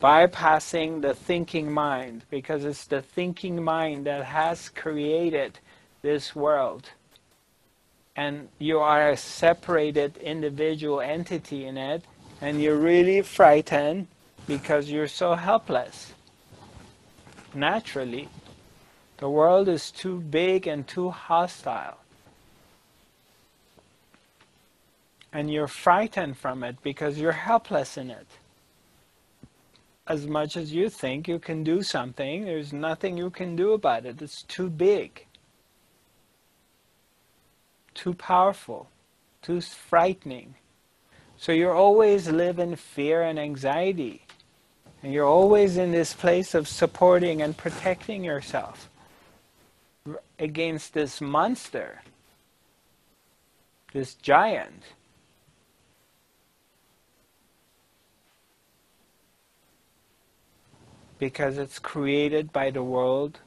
bypassing the thinking mind because it's the thinking mind that has created this world. And you are a separated individual entity in it, and you're really frightened because you're so helpless. Naturally, the world is too big and too hostile. And you're frightened from it because you're helpless in it as much as you think you can do something, there's nothing you can do about it. It's too big, too powerful, too frightening. So you're always live in fear and anxiety. And you're always in this place of supporting and protecting yourself against this monster, this giant. Because it's created by the world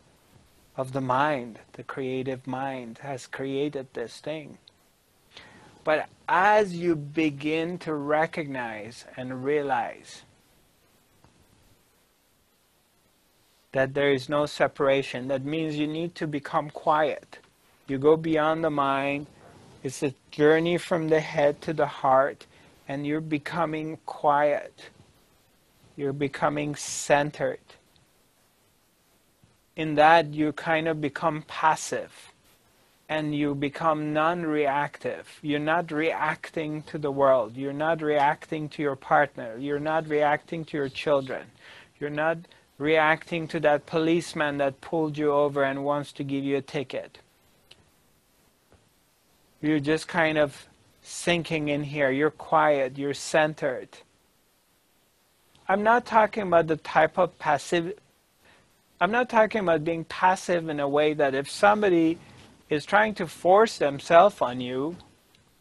of the mind. The creative mind has created this thing. But as you begin to recognize and realize that there is no separation, that means you need to become quiet. You go beyond the mind. It's a journey from the head to the heart, and you're becoming quiet you're becoming centered. In that, you kind of become passive and you become non reactive. You're not reacting to the world. You're not reacting to your partner. You're not reacting to your children. You're not reacting to that policeman that pulled you over and wants to give you a ticket. You're just kind of sinking in here. You're quiet. You're centered. I'm not talking about the type of passive. I'm not talking about being passive in a way that if somebody is trying to force themselves on you,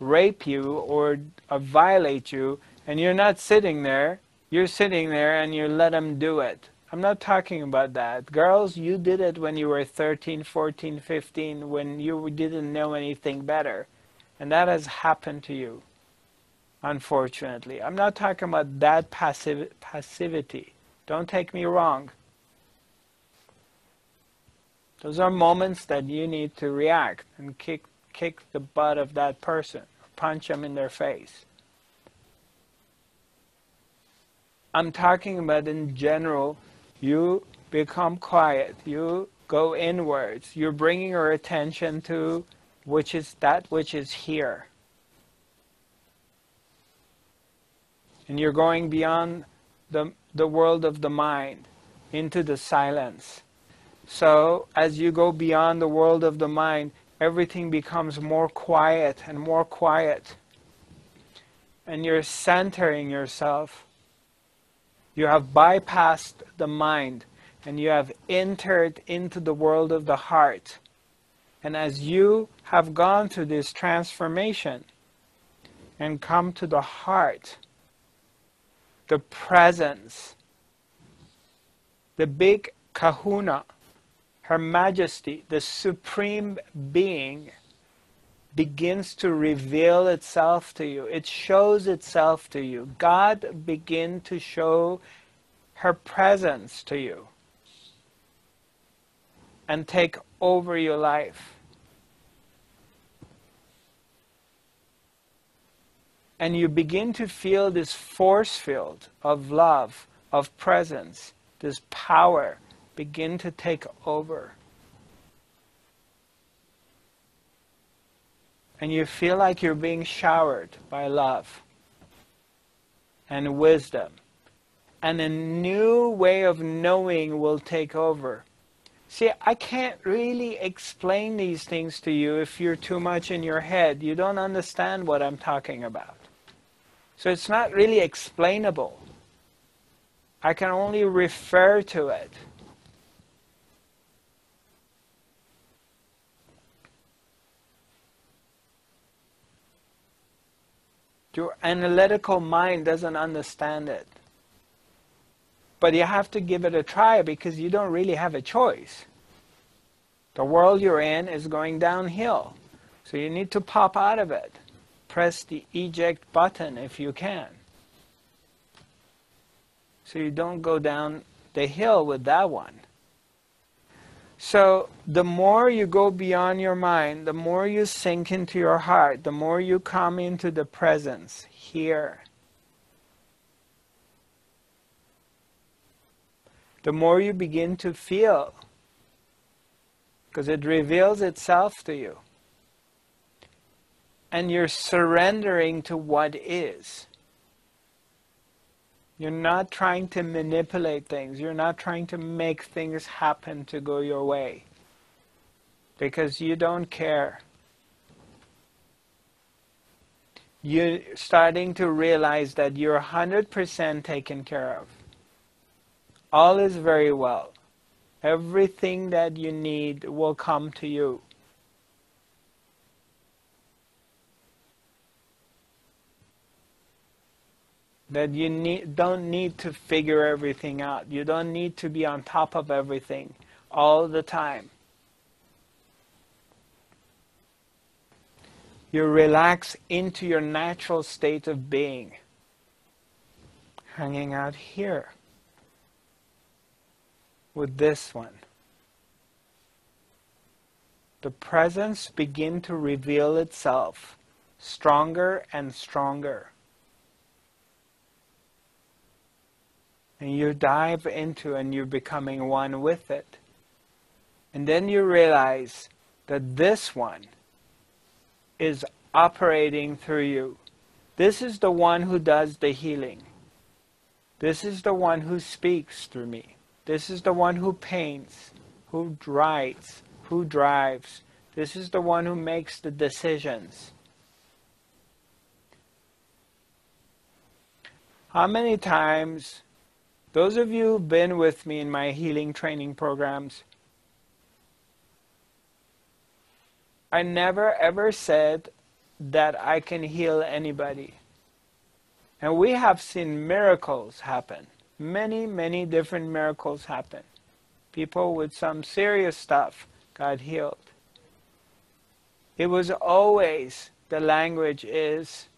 rape you, or, or violate you, and you're not sitting there, you're sitting there and you let them do it. I'm not talking about that. Girls, you did it when you were 13, 14, 15, when you didn't know anything better. And that has happened to you unfortunately. I'm not talking about that passive, passivity. Don't take me wrong. Those are moments that you need to react and kick, kick the butt of that person, punch them in their face. I'm talking about in general, you become quiet, you go inwards, you're bringing your attention to which is that which is here. And you're going beyond the, the world of the mind into the silence. So, as you go beyond the world of the mind, everything becomes more quiet and more quiet. And you're centering yourself. You have bypassed the mind and you have entered into the world of the heart. And as you have gone through this transformation and come to the heart, the presence, the big kahuna, Her Majesty, the Supreme Being, begins to reveal itself to you. It shows itself to you. God begin to show her presence to you and take over your life. And you begin to feel this force field of love, of presence, this power begin to take over. And you feel like you're being showered by love and wisdom. And a new way of knowing will take over. See, I can't really explain these things to you if you're too much in your head. You don't understand what I'm talking about. So it's not really explainable. I can only refer to it. Your analytical mind doesn't understand it. But you have to give it a try because you don't really have a choice. The world you're in is going downhill. So you need to pop out of it press the eject button if you can. So you don't go down the hill with that one. So the more you go beyond your mind, the more you sink into your heart, the more you come into the presence here. The more you begin to feel, because it reveals itself to you. And you're surrendering to what is. You're not trying to manipulate things. You're not trying to make things happen to go your way. Because you don't care. You're starting to realize that you're 100% taken care of. All is very well. Everything that you need will come to you. That you need, don't need to figure everything out. You don't need to be on top of everything all the time. You relax into your natural state of being, hanging out here with this one. The presence begin to reveal itself stronger and stronger. And you dive into and you're becoming one with it. And then you realize that this one is operating through you. This is the one who does the healing. This is the one who speaks through me. This is the one who paints, who writes, who drives. This is the one who makes the decisions. How many times those of you who've been with me in my healing training programs, I never ever said that I can heal anybody. And we have seen miracles happen. Many, many different miracles happen. People with some serious stuff got healed. It was always the language is,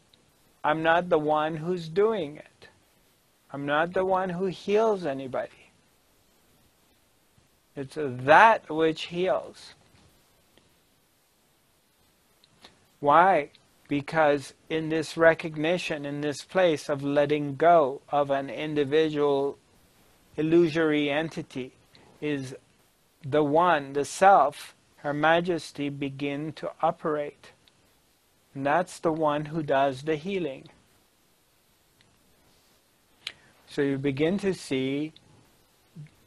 I'm not the one who's doing it. I'm not the one who heals anybody. It's that which heals. Why? Because in this recognition, in this place of letting go of an individual illusory entity, is the one, the self, Her Majesty, begin to operate. And that's the one who does the healing. So you begin to see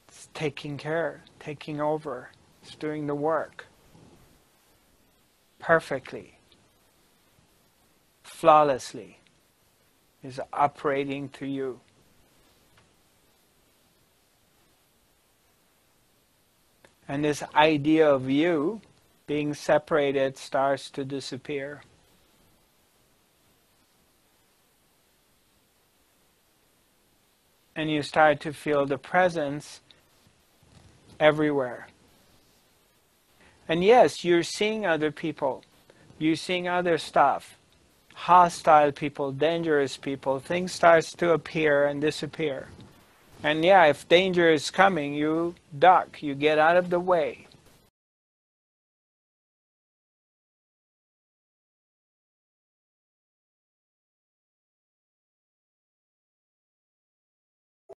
it's taking care, taking over, it's doing the work perfectly, flawlessly, is operating to you. And this idea of you being separated starts to disappear. And you start to feel the presence everywhere. And yes, you're seeing other people, you're seeing other stuff, hostile people, dangerous people, things starts to appear and disappear. And yeah, if danger is coming, you duck, you get out of the way.